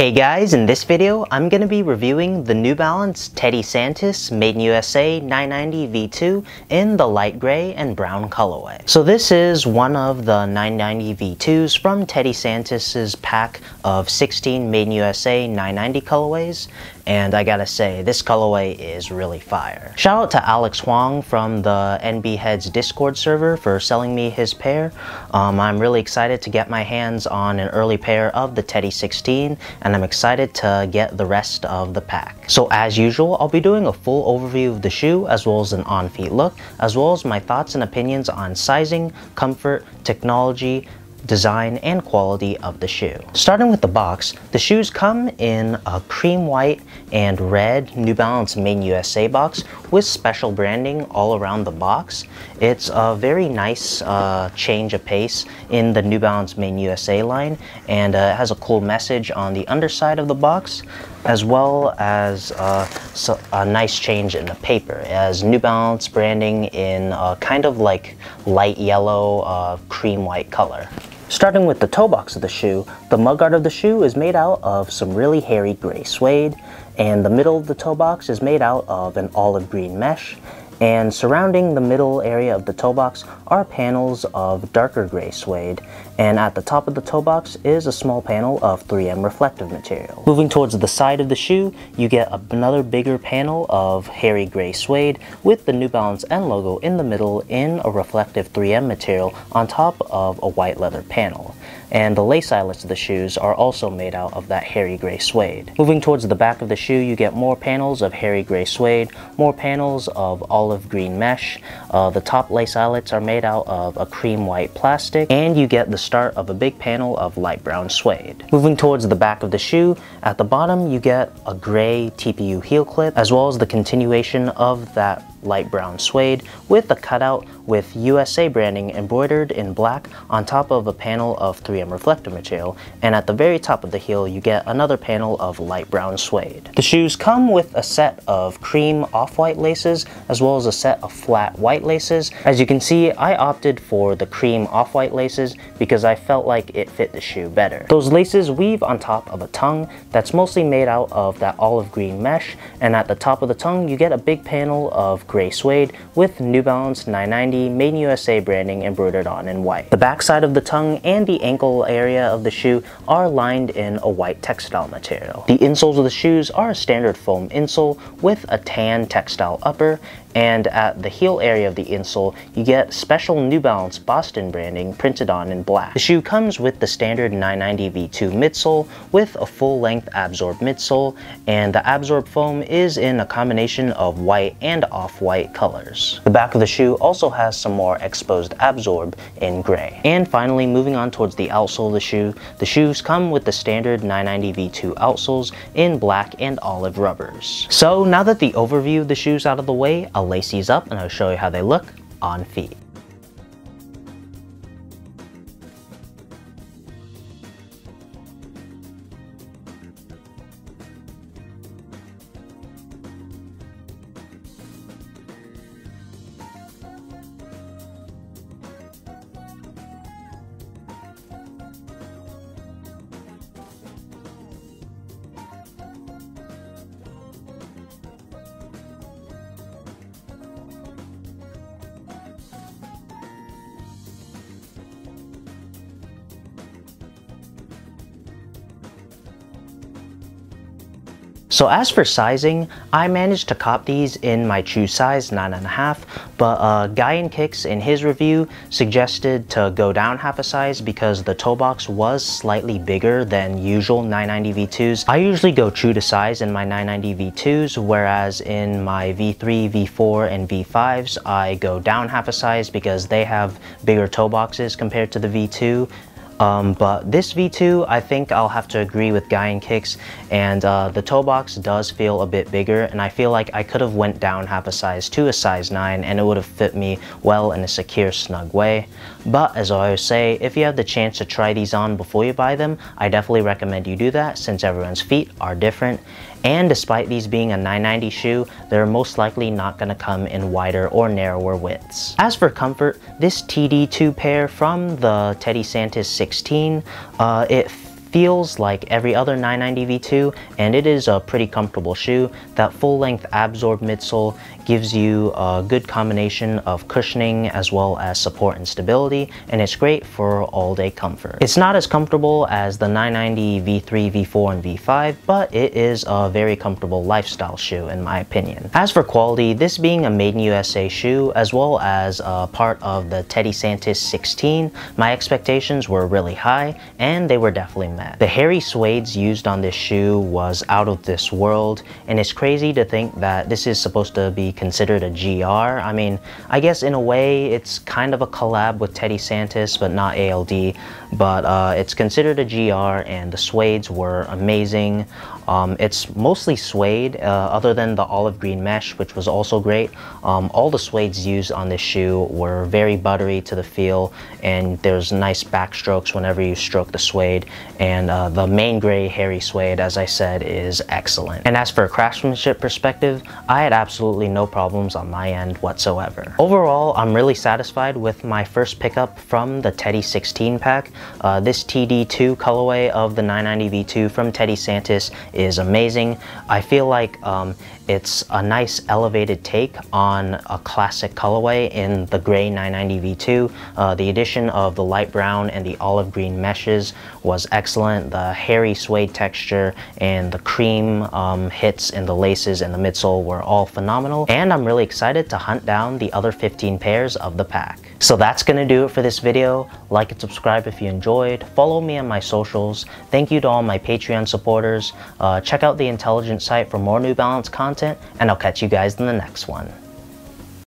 Hey guys, in this video, I'm going to be reviewing the New Balance Teddy Santis Made in USA 990 V2 in the light gray and brown colorway. So this is one of the 990 V2s from Teddy Santis's pack of 16 Made in USA 990 colorways, and I gotta say, this colorway is really fire. Shout out to Alex Huang from the NB Heads Discord server for selling me his pair. Um, I'm really excited to get my hands on an early pair of the Teddy 16 and I'm excited to get the rest of the pack. So as usual, I'll be doing a full overview of the shoe as well as an on-feet look, as well as my thoughts and opinions on sizing, comfort, technology, design, and quality of the shoe. Starting with the box, the shoes come in a cream white and red New Balance Main USA box with special branding all around the box. It's a very nice uh, change of pace in the New Balance Main USA line and uh, it has a cool message on the underside of the box as well as uh, so a nice change in the paper. Has New Balance branding in a kind of like light yellow, uh, cream white color. Starting with the toe box of the shoe, the mug mudguard of the shoe is made out of some really hairy gray suede, and the middle of the toe box is made out of an olive green mesh, and surrounding the middle area of the toe box are panels of darker gray suede, and at the top of the toe box is a small panel of 3M reflective material. Moving towards the side of the shoe, you get another bigger panel of hairy gray suede with the New Balance N logo in the middle in a reflective 3M material on top of a white leather panel and the lace eyelets of the shoes are also made out of that hairy gray suede. Moving towards the back of the shoe, you get more panels of hairy gray suede, more panels of olive green mesh, uh, the top lace eyelets are made out of a cream white plastic, and you get the start of a big panel of light brown suede. Moving towards the back of the shoe, at the bottom you get a gray TPU heel clip, as well as the continuation of that light brown suede with a cutout with USA branding embroidered in black on top of a panel of 3M reflective material and at the very top of the heel you get another panel of light brown suede. The shoes come with a set of cream off-white laces as well as a set of flat white laces. As you can see I opted for the cream off-white laces because I felt like it fit the shoe better. Those laces weave on top of a tongue that's mostly made out of that olive green mesh and at the top of the tongue you get a big panel of gray suede with New Balance 990 Made in USA branding embroidered on in white. The backside of the tongue and the ankle area of the shoe are lined in a white textile material. The insoles of the shoes are a standard foam insole with a tan textile upper and at the heel area of the insole you get special New Balance Boston branding printed on in black. The shoe comes with the standard 990 V2 midsole with a full-length ABZORB midsole and the ABZORB foam is in a combination of white and off-white colors. The back of the shoe also has some more exposed ABZORB in gray. And finally moving on towards the outsole of the shoe, the shoes come with the standard 990 V2 outsoles in black and olive rubbers. So now that the overview of the shoes out of the way, lace these up and I'll show you how they look on feet. So as for sizing, I managed to cop these in my true size, 9.5, but uh, Guy in Kicks in his review suggested to go down half a size because the toe box was slightly bigger than usual 990 V2s. I usually go true to size in my 990 V2s, whereas in my V3, V4, and V5s, I go down half a size because they have bigger toe boxes compared to the V2 um, but this V2, I think I'll have to agree with Guy in Kicks, and uh, the toe box does feel a bit bigger, and I feel like I could have went down half a size to a size 9, and it would have fit me well in a secure, snug way. But as I always say, if you have the chance to try these on before you buy them, I definitely recommend you do that since everyone's feet are different. And despite these being a 990 shoe, they're most likely not going to come in wider or narrower widths. As for comfort, this TD2 pair from the Teddy Santis 16, uh, it feels like every other 990 V2 and it is a pretty comfortable shoe. That full length ABZORB midsole gives you a good combination of cushioning as well as support and stability and it's great for all day comfort. It's not as comfortable as the 990 V3, V4, and V5 but it is a very comfortable lifestyle shoe in my opinion. As for quality, this being a made in USA shoe as well as a part of the Teddy Santis 16, my expectations were really high and they were definitely met. The hairy suedes used on this shoe was out of this world and it's crazy to think that this is supposed to be considered a GR. I mean, I guess in a way it's kind of a collab with Teddy Santis but not ALD, but uh, it's considered a GR and the suedes were amazing. Um, it's mostly suede, uh, other than the olive green mesh, which was also great. Um, all the suedes used on this shoe were very buttery to the feel, and there's nice backstrokes whenever you stroke the suede. And uh, the main gray hairy suede, as I said, is excellent. And as for a craftsmanship perspective, I had absolutely no problems on my end whatsoever. Overall, I'm really satisfied with my first pickup from the Teddy 16 pack. Uh, this TD2 colorway of the 990 V2 from Teddy Santis is amazing. I feel like um, it's a nice elevated take on a classic colorway in the gray 990 V2. Uh, the addition of the light brown and the olive green meshes was excellent. The hairy suede texture and the cream um, hits in the laces and the midsole were all phenomenal. And I'm really excited to hunt down the other 15 pairs of the pack. So that's gonna do it for this video. Like and subscribe if you enjoyed. Follow me on my socials. Thank you to all my Patreon supporters. Uh, check out the Intelligent site for more New Balance content, and I'll catch you guys in the next one.